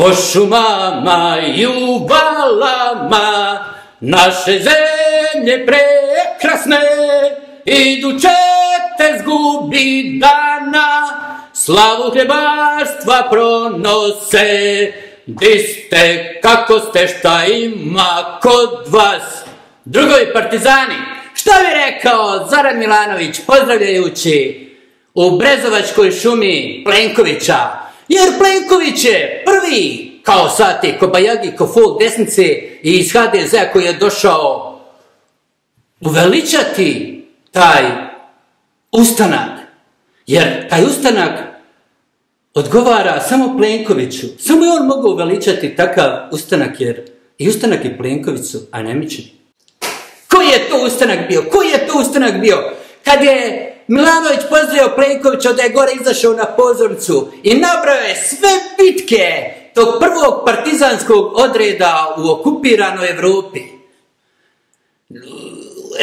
Po šumama i u valama naše zemlje prekrasne iduće te zgubi dana slavu hljebarstva pronose Di ste, kako ste, šta ima kod vas? Drugovi partizani, šta bi rekao Zoran Milanović pozdravljajući u Brezovačkoj šumi Plenkovića? Jer Plenković je prvi, kao sati, ko Bajagi, ko desnice i iz HDZ-a koji je došao uveličati taj ustanak. Jer taj ustanak odgovara samo Plenkoviću. Samo je on mogao uveličati takav ustanak, jer i ustanak i Plenković su anemični. Koji je to ustanak bio? Koji je to ustanak bio? Kad je Milanović pozdravio Plenkovića da je gore izašao na pozornicu i nabrao je sve bitke tog prvog partizanskog odreda u okupiranoj Evropi.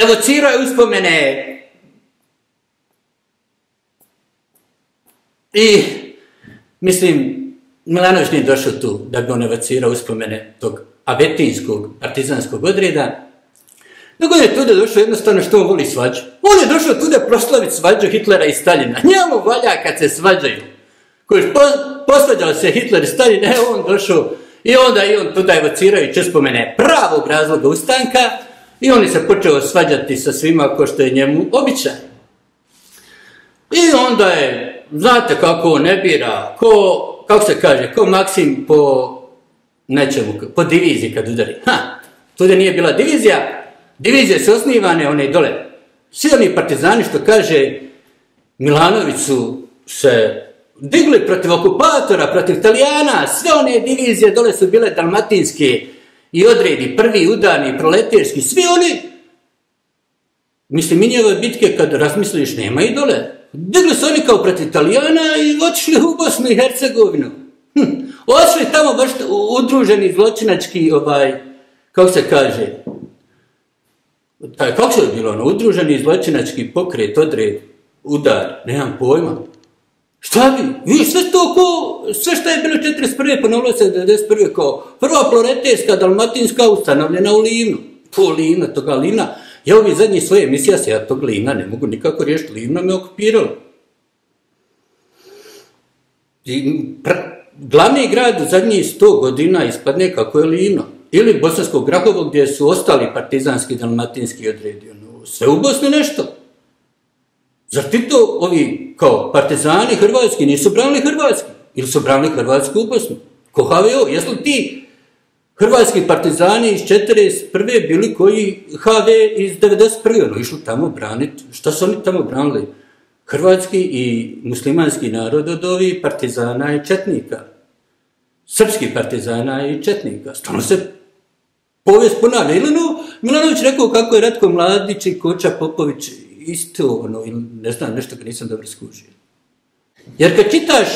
Evocirao je uspomene i Mislim, Milanović nije došao tu da bi on evocirao uspomene tog abetinskog partizanskog odreda, nego je tu da došao jednostavno što on voli svađu. On je došao tu da proslaviti svađu Hitlera i Staljina. Njemu valja kad se svađaju. Koji po, posvađao se Hitler i Stalin, e on došao i onda i on tu da evocirajući uspomene pravog razloga ustanka i on se počeo svađati sa svima ko što je njemu običaj. I onda je znate kako on ne bira, ko, kako se kaže, ko Maksim po nečemu, po diviziji kad udari. Ha, tu da nije bila divizija, divizije su osnivane, one dole. Svi oni partizani što kaže, Milanović su se digli protiv okupatora, protiv Italijana, sve one divizije dole su bile dalmatinske i odredi, prvi udarni, proleterski, svi oni, mislim, mi njegove bitke kad razmisliš, nema i dole. Digli su oni kao protiv Italijana i otišli u Bosnu i Hercegovinu. Hm. Tamo baš udruženi zločinački, ovaj, kako se kaže, kako se je bilo ono, udruženi zločinački pokret, odred, udar, nemam pojma. Šta bi? I sve to ko, sve što je bilo 41. ponovilo se 91. kao prva ploreterska dalmatinska ustanovljena u Livnu. Po Livna, toga Livna, Ja ovi zadnji svoje emisija se ja tog Livna ne mogu nikako riješiti. Livna me okupiralo. I glavni grad zadnjih sto godina ispadne kako je Livno. Ili Bosanskog Grahovo gdje su ostali partizanski dalmatinski odredi. Ono, sve u Bosni nešto. Zar ti to ovi kao partizani hrvatski nisu branili hrvatski? Ili su branili hrvatsku u Bosnu? Ko HVO? Jesu li ti Hrvatski partizani iz 41. bili koji HV iz 91. Ono, išli tamo braniti. Šta su oni tamo branili? Hrvatski i muslimanski narod od ovih partizana i četnika. Srpski partizana i četnika. Stano se povijest ponavlja. Ili no, Milanović rekao kako je Ratko Mladić i Koča Popović isto, ono, ili ne znam, nešto ga nisam dobro skužio. Jer kad čitaš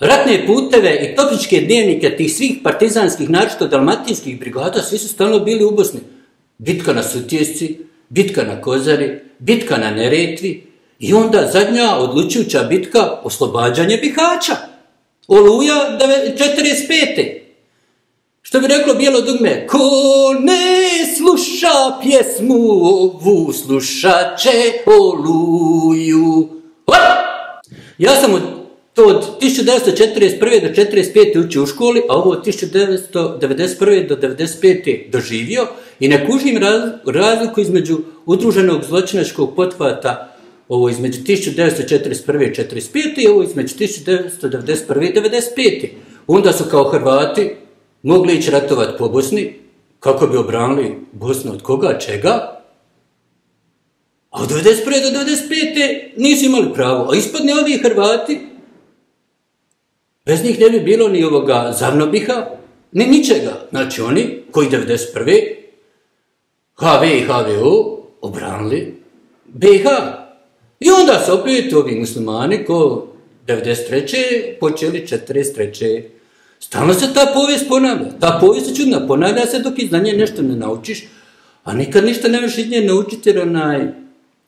ratne puteve i topničke dnevnike tih svih partizanskih, naročito dalmatinskih brigada, svi su stalno bili u Bosni. Bitka na Sutjesci, bitka na Kozari, bitka na Neretvi i onda zadnja odlučujuća bitka oslobađanje Bihaća. Oluja 45. Što bi reklo bijelo dugme, ko ne sluša pjesmu ovu, slušat će oluju. Ja sam od od 1941. do 1945. učio u školi, a ovo od 1991. do 1995. doživio i ne kužim razliku između udruženog zločinačkog potvata ovo između 1941. i 1945. i ovo između 1991. i 1995. Onda su kao Hrvati mogli ići ratovati po Bosni, kako bi obranili Bosnu od koga, čega, a od 1991. do 1995. nisu imali pravo. A ispadne ovi Hrvati, Bez njih ne bi bilo ni ovoga Zavnobiha, ni ničega. Znači oni koji 91. HV i HVO obranili BiH. I onda su opet ovi muslimani ko 93. počeli 43. Stalno se ta povijest ponavlja. Ta povijest je čudna. Ponavlja se dok iz znanje nešto ne naučiš, a nikad ništa ne možeš iz nje naučiti jer onaj...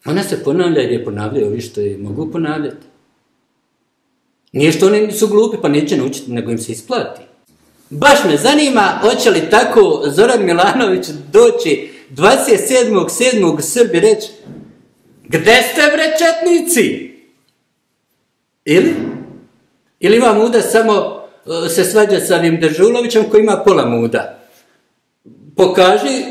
Ona se ponavlja jer je ponavljaju ovi što je mogu ponavljati. Nije što oni su glupi pa neće naučiti, nego im se isplati. baš me zanima, hoće li tako Zoran Milanović doći 27.7. Srbi reći, gde ste bre četnici? Ili? Ili ima muda samo se svađa sa ovim Dežulovićem koji ima pola muda. Pokaži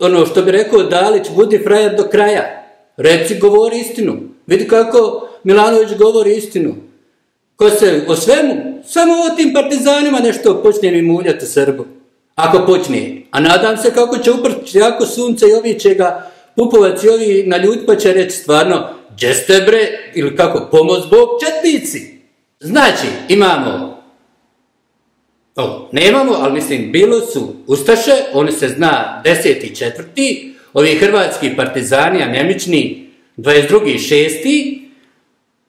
ono što bi rekao Dalić, budi frajer do kraja. Reci, govori istinu. Vidi kako Milanović govori istinu. Ko se o svemu, samo o tim partizanima nešto počne mi muljati Srbu. Ako počne. A nadam se kako će uprti jako sunce i ovi će ga Pupovac i ovi na ljud pa će reći stvarno, bre, ili kako, pomoz Bog četnici. Znači, imamo, nemamo, ali mislim, bilo su Ustaše, oni se zna deseti četvrti, ovi hrvatski partizani, anemični, 22. šesti,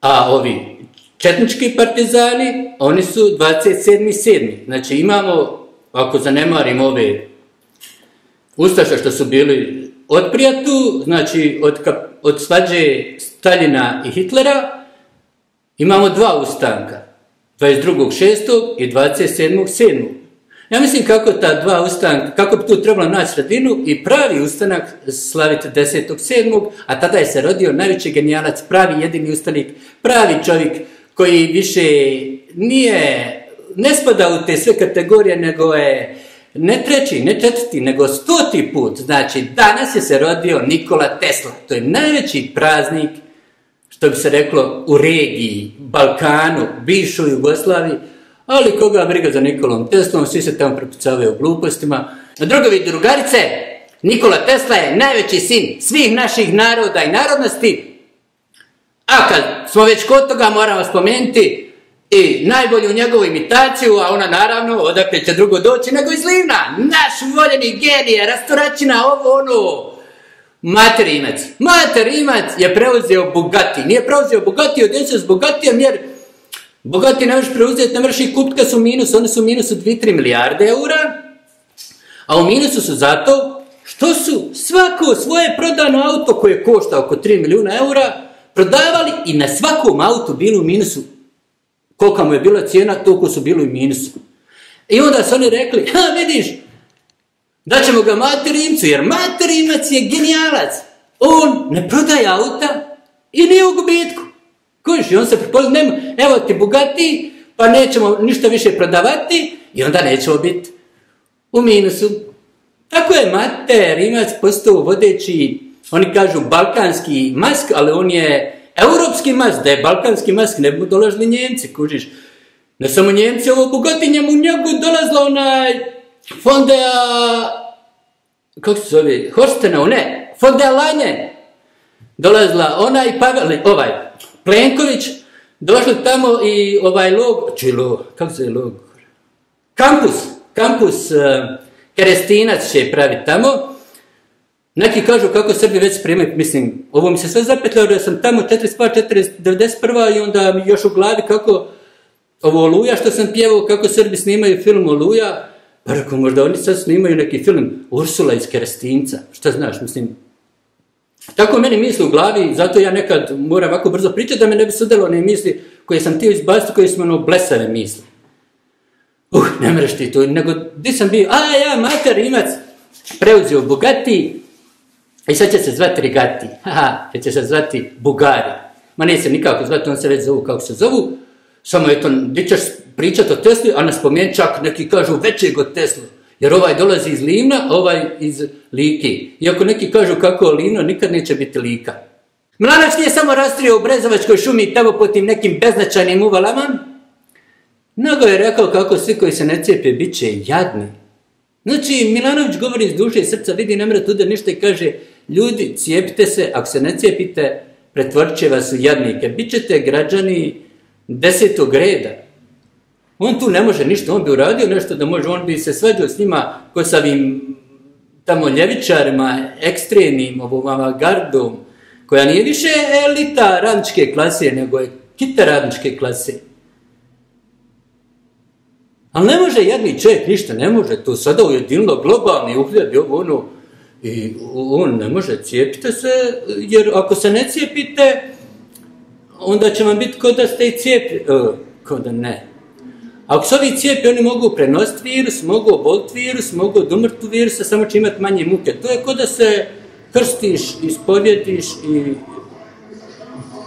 a ovi četnički partizani, oni su 27. sedmi. Znači imamo, ako zanemarimo ove Ustaše što su bili od prijatu, znači od, od svađe Staljina i Hitlera, imamo dva ustanka. 22.6. i 27.7. Ja mislim kako ta dva ustanka, kako bi tu trebalo naći sredinu i pravi ustanak slaviti 10.7. a tada je se rodio najveći genijalac, pravi jedini ustanik, pravi čovjek koji više nije, ne spada u te sve kategorije, nego je ne treći, ne četvrti, nego stoti put. Znači, danas je se rodio Nikola Tesla. To je najveći praznik, što bi se reklo, u regiji, Balkanu, bivšoj Jugoslaviji, ali koga briga za Nikolom Teslom, svi se tamo prepucavaju glupostima. Drugovi drugarice, Nikola Tesla je najveći sin svih naših naroda i narodnosti. A kad smo već kod toga, moramo spomenuti i najbolju njegovu imitaciju, a ona naravno, odakle će drugo doći nego iz Livna. Naš voljeni genije, rastoračina, ovo ono. Materimac. Materimac je preuzeo Bugatti. Nije preuzeo Bugatti, od s Bugattijem jer Bogati ne možeš preuzeti, ne možeš i kupiti su minus, one su minusu 2-3 milijarde eura, a u minusu su zato što su svako svoje prodano auto koje košta oko 3 milijuna eura prodavali i na svakom autu bili u minusu kolika mu je bila cijena, toliko su bili u minusu. I onda su oni rekli, ha vidiš, da ćemo ga materimcu, jer materimac je genijalac. On ne prodaje auta i nije u gubitku. Kojiš, i on se prepoznao, nema, evo ti bogati, pa nećemo ništa više prodavati i onda nećemo biti u minusu. Tako je Mate Rimac postao vodeći, oni kažu balkanski mask, ali on je europski mask, da je balkanski mask, ne bi dolazili Njemci, kužiš. Ne samo Njemci, ovo bogotinjem u njegu dolazila onaj Fondea, kako se zove, Horstenau, ne, Fondea Lanje, dolazila onaj Pavel, ovaj, Plenković, došli tamo i ovaj log, či log, kako se je log? Kampus, kampus uh, Kerestinac će praviti tamo. Neki kažu kako Srbi već spremaju, mislim, ovo mi se sve zapetljalo da sam tamo 41, 91. i onda mi još u glavi kako ovo Oluja što sam pjevao, kako Srbi snimaju film Oluja, rekao možda oni sad snimaju neki film Ursula iz Kerestinca, šta znaš, mislim, tako meni misli u glavi, zato ja nekad moram ovako brzo pričati da me ne bi sudelo one misli koje sam htio izbaciti, koje su ono blesave misli. Uh, ne mreš ti to, nego di sam bio, a ja, mater, imac, preuzio Bugatti i sad će se zvati Rigati, haha, će se zvati Bugari. Ma nije se nikako zvati, on se već zovu kako se zovu, samo eto, di ćeš pričati o Tesli, a ne spomenut čak neki kažu većeg od Tesla. Jer ovaj dolazi iz Livna, ovaj iz Liki. Iako neki kažu kako Livno, nikad neće biti Lika. Mlanac nije samo rastrio u Brezovačkoj šumi tamo po tim nekim beznačajnim uvalama, nego je rekao kako svi koji se ne cijepe bit će jadni. Znači, Milanović govori iz duše i srca, vidi ne tuda ništa i kaže, ljudi, cijepite se, ako se ne cijepite, pretvorit će vas u jadnike. Bićete građani desetog reda. On tu ne može ništa, on bi uradio nešto da može, on bi se svađao s njima ko sa ovim tamo ljevičarima, ekstremnim, ovom avangardom, koja nije više elita radničke klase, nego je kita radničke klase. Ali ne može jedni čovjek ništa, ne može, to sada ujedinilo globalni uhljad, ovo ono, i on ne može, cijepite se, jer ako se ne cijepite, onda će vam biti kod da ste i cijepili, kod da ne. Ako se ovi cijepi, oni mogu prenositi virus, mogu oboliti virus, mogu odumrti virusa, samo će imati manje muke. To je kod da se krstiš, ispovjediš i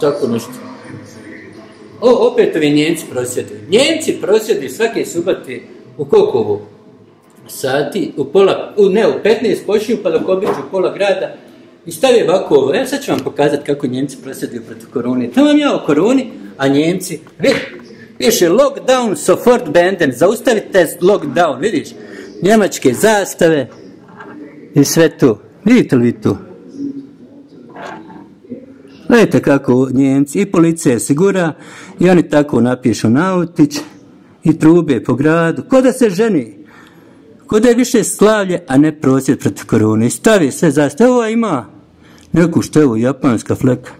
tako nešto. O, opet ovi Njemci prosjedi. Njemci prosjedi svake subati u Kokovu sati, u pola, u, ne, u 15 počinju pa dok obiđu pola grada i stavi ovako ovo. Evo sad ću vam pokazati kako Njemci prosjeduju protiv korone. Tamo vam ja o koroni, a Njemci, vidi, piše lockdown sofort benden, zaustavite lockdown, vidiš, njemačke zastave i sve tu. Vidite li vi tu? Gledajte kako Njemci i policija sigura i oni tako napišu nautić i trube po gradu. Ko da se ženi? Ko da je više slavlje, a ne prosvjed protiv korone. I stavi sve zastave. Ova ima neku je japanska fleka.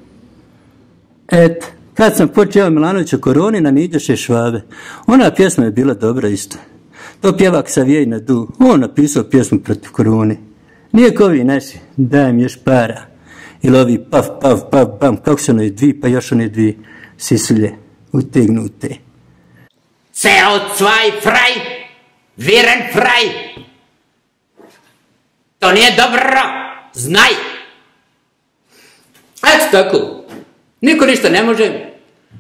Et, kad sam počeo Milanović o koroni, na Niđeše švabe. Ona pjesma je bila dobra isto. To pjevak Savijej na du. On napisao pjesmu protiv korone. Nije ko vi naši, daj mi još para. Ili ovi paf, paf, paf, bam, kako su one dvi, pa još one dvi sisulje utegnute. CO zwei frei, viren frei. To nije dobro, znaj. Eto tako. Niko ništa ne može.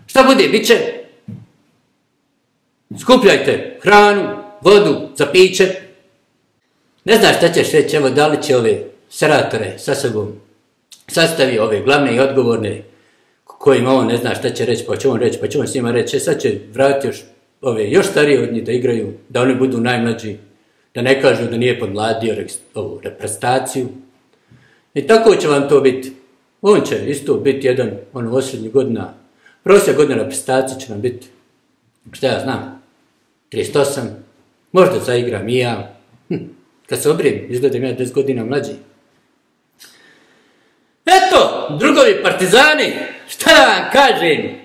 Šta bude, bit će. Skupljajte hranu, vodu, za piće. Ne znaš šta ćeš reći, evo da li će ove seratore sa sobom sastavi ove glavne i odgovorne kojima on ne zna šta će reći, pa će on reći, pa će on s njima reći, e, sad će vratiti još ove još starije od njih da igraju, da oni budu najmlađi, da ne kažu da nije podmladio ovu reprezentaciju. I tako će vam to biti. On će isto biti jedan, ono, osrednji godina, prosjek godina reprezentacije će nam biti, šta ja znam, 38, možda zaigram i ja. Hm, kad se obrijem, izgledam ja 10 godina mlađi. Eto, drugovi partizani, šta da vam kažem?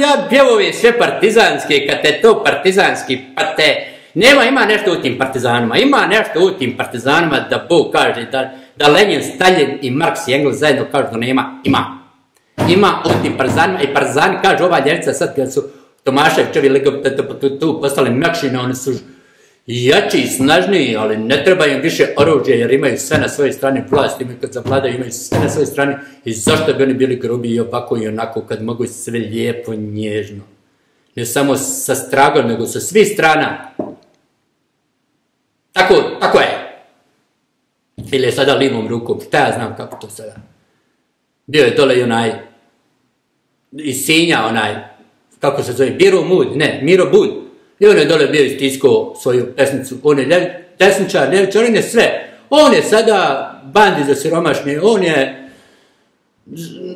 Ja pjevovi sve partizanske, kad te to partizanski, pa te... Nema, ima nešto u tim partizanima, ima nešto u tim partizanima da Bog kaže, da, da Lenin, Stalin i Marks i Engels zajedno kažu da nema, ima. Ima u tim partizanima i partizani kažu ova ljevica sad kad su Tomaševčevi tu postali mekšine, oni su jači i snažniji, ali ne treba im više oružja jer imaju sve na svojoj strani vlast, imaju kad zavladaju, imaju sve na svojoj strani i zašto bi oni bili grubi i ovako i onako kad mogu sve lijepo, nježno. Ne samo sa stragom, nego sa svih strana. Tako, tako je. Ili je sada livom rukom, šta ja znam kako to sada. Bio je dole i onaj, iz Sinja onaj, kako se zove, Miro Mud, ne, Miro Bud, i on je dole bio istiskao svoju pesnicu. On je ljev, desničar, ljevičar, on je sve. On je sada bandi za siromašne, on je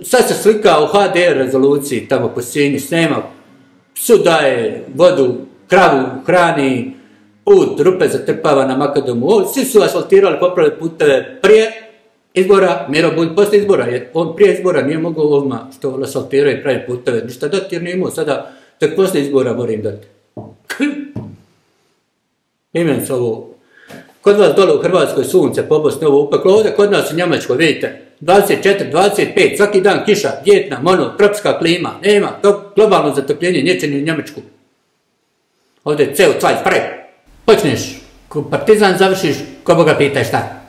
sad se slika u HDR rezoluciji tamo po Sinji, snema, psu daje vodu, kravu hrani, put, rupe zatrpava na Makadomu. svi su asfaltirali, popravili puteve prije izbora, Miro Bulj poslije izbora, jer on prije izbora nije mogao odmah što asfaltiraju i pravi puteve, ništa dati jer nije imao, sada tek poslije izbora moram dati. Imen ovo. Kod vas dole u Hrvatskoj sunce pobosne ovo upeklo, ovdje kod nas u Njemačkoj, vidite, 24, 25, svaki dan kiša, djetna, mono, tropska klima, nema, to globalno zatopljenje, neće ni u Njemačku. Ovdje je ceo cvaj, spre. Počneš, partizan završiš, ko Boga pitaj šta.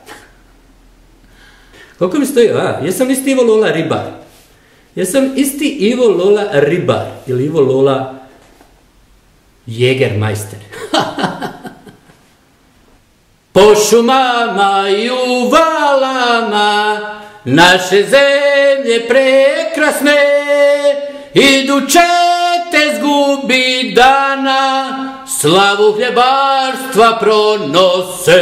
Koliko mi stoji, a, jesam isti Ivo Lola ribar. Jesam isti Ivo Lola ribar, ili Ivo Lola Jägermeister. po šumama i u valama naše zemlje prekrasne iduće te zgubi dana slavu hljebarstva pronose